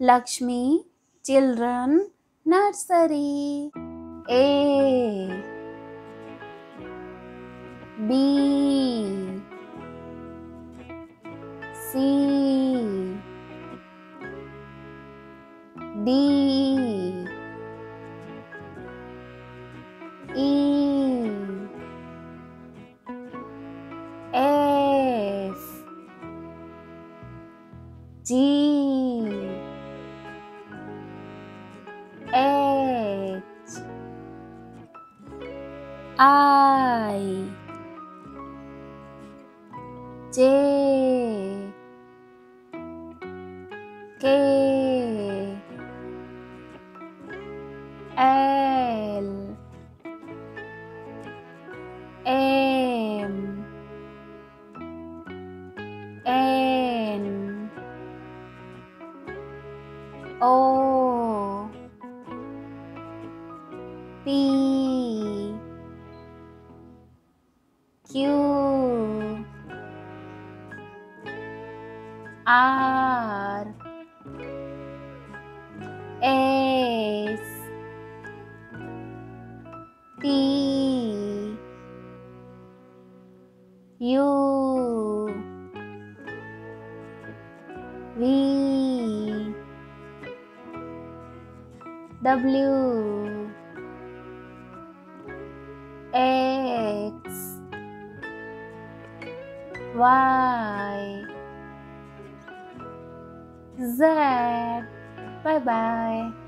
Lakshmi children nursery. A. B. C. D. E. F. G. I J K L M N O P Q R S T U V W X Y Z. Bye bye.